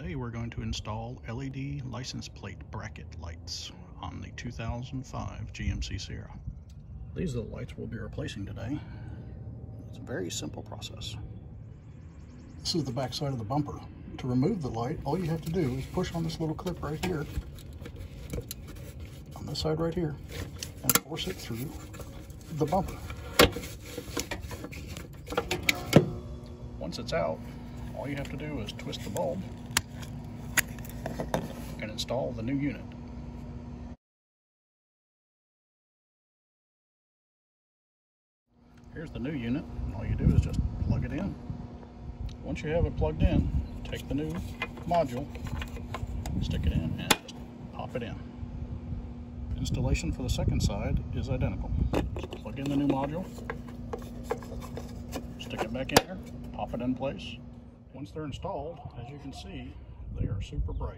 Today we're going to install LED license plate bracket lights on the 2005 GMC Sierra. These are the lights we'll be replacing today. It's a very simple process. This is the back side of the bumper. To remove the light, all you have to do is push on this little clip right here, on this side right here, and force it through the bumper. Once it's out, all you have to do is twist the bulb install the new unit. Here's the new unit. All you do is just plug it in. Once you have it plugged in, take the new module, stick it in, and pop it in. Installation for the second side is identical. Just plug in the new module, stick it back in there, pop it in place. Once they're installed, as you can see, they are super bright.